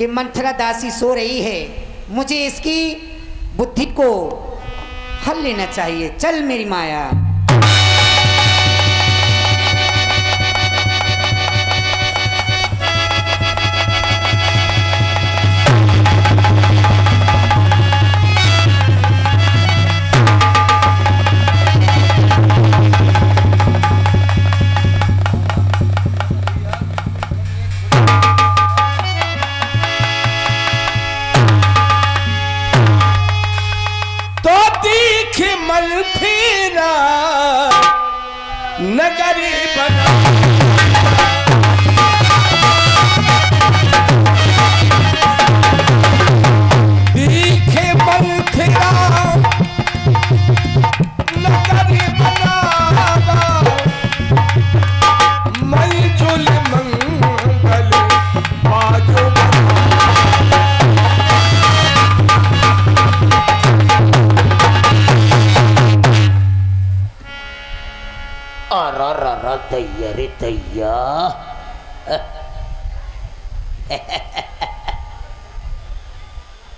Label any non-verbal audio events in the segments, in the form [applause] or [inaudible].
कि मंथरा दासी सो रही है। मुझे इसकी बुद्धि को हल लेना चाहिए। चल मेरी माया। नगरी बना रे दैया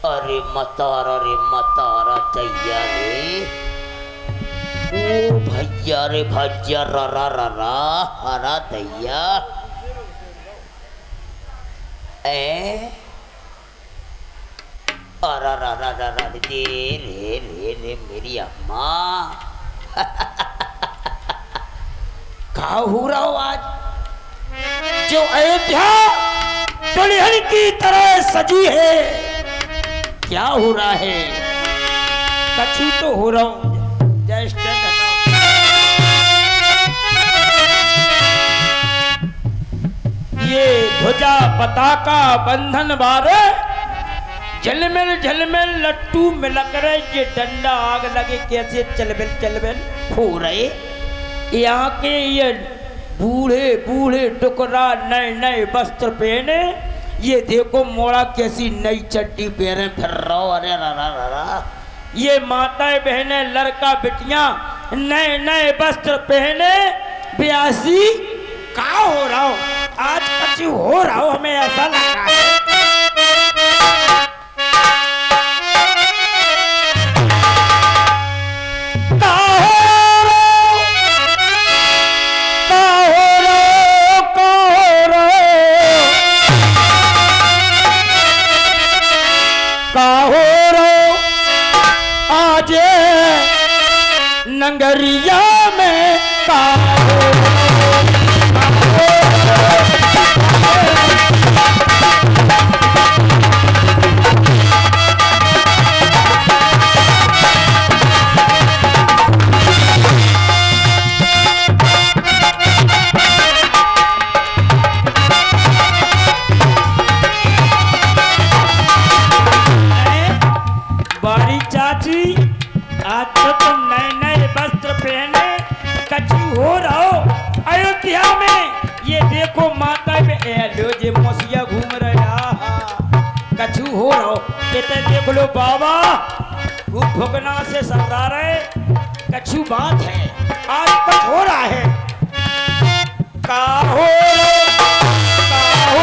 अरे मतारा रे मतारा दैया रे। ओ भैया रे भैया ररा ररा हरा दैया ए अररर रे रे रे रे, मेरी अम्मा। [laughs] का हो रहा हो आज। जो अयोध्या दुल्हन की तरह सजी है, क्या हो रहा है? कछु तो हो रहा हूँ। जय ये ध्वजा पताका बंधन बारे झलमिल झलमिल लट्टू मिलक रहे, ये डंडा आग लगे, कैसे चलबिल चलबिल हो रहे? यहाँ के ये बूढ़े बूढ़े टुकड़ा, नए नए वस्त्र पहने। ये देखो मोड़ा कैसी नई चड्डी पहने, फिर रहो अरे रा रा रा रा। ये माताएँ बहने, लड़का बिटियाँ, नए नए वस्त्र पहने, ब्यासी। का हो रहा हो? आज कछु हो रहा हो हमें ऐसा लग रहा है। நங்கரியா देख लो बाबा वो भुगना से सरदार रहे कछु बात है, आज तक हो रहा है का हो का हो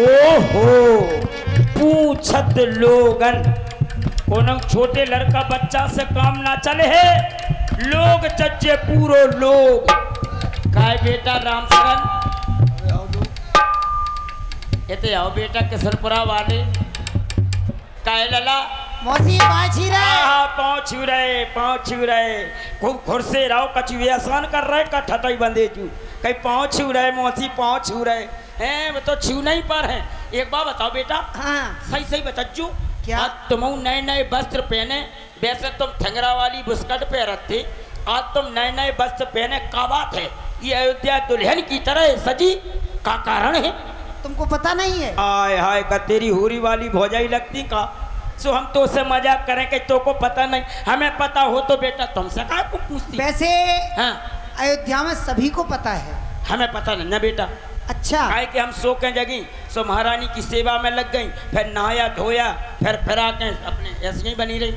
ओहो। पूछत लोगन कोनो छोटे लड़का बच्चा से काम ना चले है? लोग चच्चे पूरो लोग। काय बेटा राम सरन एते आओ बेटा किशनपुरा वाले काय लला? मौसी बाछी रे। हाँ छू रहे रहे रहो रहे कहीं पाँव छू रहे मौसी पाँव छू रहे हैं वो तो छू नहीं पर हैं। एक बार बताओ बेटा। हाँ। सही सही बतज्जू क्या? आज तुम नए नए वस्त्र पहने वैसे तुम ठंगरा वाली बुस्कट पे रखते। आज तुम नए नए वस्त्र पहने का बात है? ये अयोध्या दुल्हन की तरह सजी। का कारण है? तुमको पता नहीं है? आय हाय का तेरी होरी वाली भौजाई लगती का सो हम तो से मज़ाक करें कि तो को पता नहीं। हमें पता हो तो बेटा तुमसे का को पूछती? वैसे हाँ। अयोध्या में सभी को पता है। हमें पता नहीं ना बेटा। अच्छा। काहे कि हम सो के जगी सो महारानी की सेवा में लग गई फिर नहाया धोया फिर फिर आके अपने ऐसे ही बनी रही।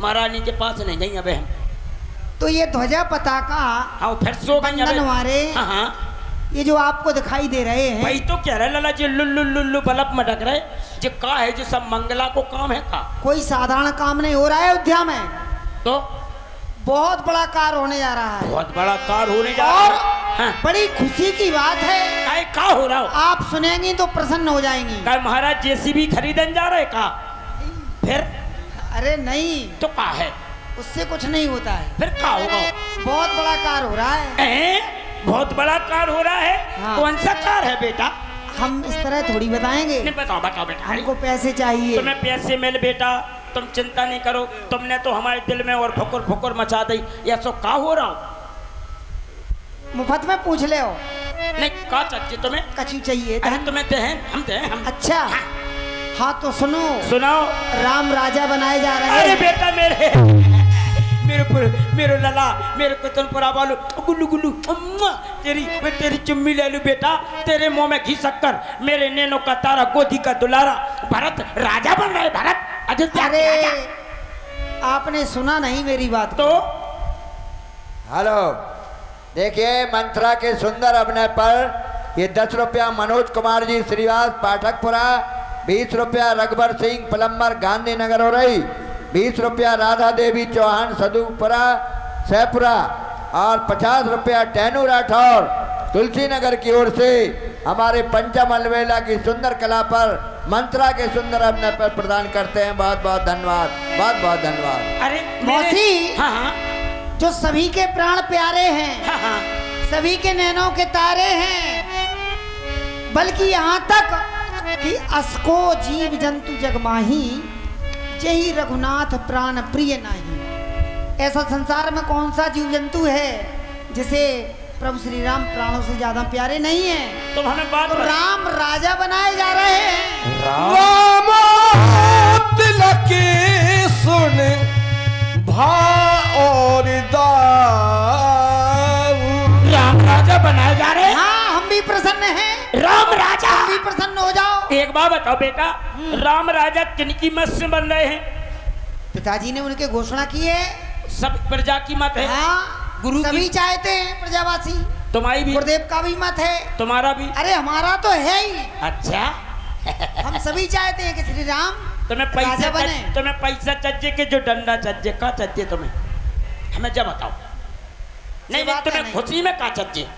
महारानी के पास नहीं गई अब हम। तो ये ध्वजा पताका हाँ फिर सो गई हाँ हाँ। ये जो आपको दिखाई दे रहे हैं। वही तो कह रहे लाला जी लुल्लु लुल्लु बल्ब मटक रहे। जो का है जो सब मंगला को काम है का? कोई साधारण काम नहीं हो रहा है अयोध्या में। तो? बहुत बड़ा कार्य होने जा रहा है। बहुत बड़ा कार होने जा रहा और है। हाँ। बड़ी खुशी की बात है। काहे का हो रहा हो? आप सुनेंगी तो प्रसन्न हो जाएँगी। का महाराज जेसीबी खरीदन जा रहे का? फिर? अरे नहीं। तो का है? उससे कुछ नहीं होता है। फिर का होगा? बहुत बड़ा कार हो रहा है? बहुत बड़ा कार हो रहा है। हाँ। कौन सा कार है बेटा? हम इस तरह थोड़ी बताएँगे। नहीं बताओ बताओ बेटा। हमको पैसे चाहिए। तुम्हें पैसे मिल बेटा तुम चिंता नहीं करो। तुमने तो हमारे दिल में और फुकुर फुकुर मचा दी। ये सब का हो रहा हो? मुफ़्त में पूछ ले हो नहीं का चाहिए तुम्हें? कछु चाहिए अरे तुम्हें दें हम दें हम। अच्छा हाँ। हाँ तो सुनो। सुनाओ। राम राजा बनाए जा रहे हैं। अरे बेटा मेरे मेरे पर मेरे लला मेरे कुतनपुरा वालो गुल्लू गुल्लू अम्मा तेरी मैं तेरी चुम्मी ले लूँ बेटा। तेरे मुँह में घी शक्कर मेरे नैनो का तारा गोदी का दुलारा। भरत राजा बन रहा भरत अयोध्या के अरे आपने सुना नहीं मेरी बात तो? हेलो देखिए मंत्रा के सुंदर अभिनय पर ये दस रुपया मनोज कुमार जी श्रीवास पाठकपुरा बीस रुपया रघुबर सिंह पलम्बर गांधीनगर हो रही। बीस रुपया राधा देवी चौहान सदुपुरा सैपुरा और पचास रुपया टैनू राठौर तुलसी नगर की ओर से हमारे पंचम अलवेला की सुंदर कला पर मंत्रा के सुंदर अपने पर प्रदान करते हैं। बहुत बहुत धन्यवाद बहुत बहुत धन्यवाद। अरे मौसी! हाँ हाँ। जो सभी के प्राण प्यारे हैं हाँ हाँ। सभी के नैनों के तारे हैं बल्कि यहाँ तक कि असको जीव जंतु जगमाही यही रघुनाथ प्राण प्रिय नाही। ऐसा संसार में कौन सा जीव जंतु है जिसे प्रभु श्री राम प्राणों से ज़्यादा प्यारे नहीं है? तुम हमें बात तो राम राजा बनाए जा रहे हैं। राम। तिलक सुन भा और राम राजा बनाए जा रहे हैं। हाँ हम भी प्रसन्न हैं। राम राजा। हम भी प्रसन्न हो जाओ एक बताओ बेटा राम राजा किनकी मत से बन रहे हैं? पिताजी ने उनके घोषणा की है। सब प्रजा की मत है। हाँ गुरु की- सभी चाहते हैं प्रजावासी। तुम्हारी भी। गुरुदेव का भी मत है। तुम्हारा भी। अरे हमारा तो है ही। अच्छा। हम सभी चाहते हैं कि श्री राम तुम्हें पैसा बने। तुम्हें पैसा चाहिए कि जो डंडा चाहिए का चाहिए तुम्हें? हमें जब बताओ। नहीं तुम्हें खुशी में का चाहिए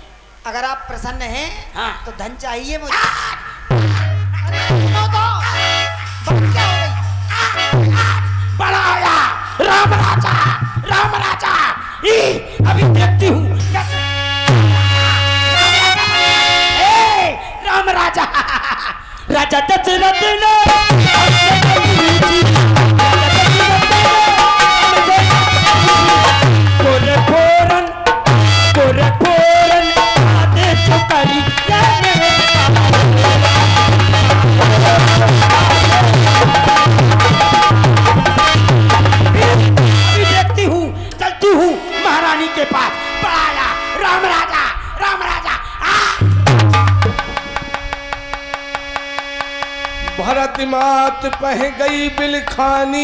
अगर आप प्रसन्न हैं हाँ। तो धन चाहिए मुझे। राम राजा राम राजा ई, अभी देखती हूँ। राम राजा राजा दशरथ ने मात पह गई बिलखानी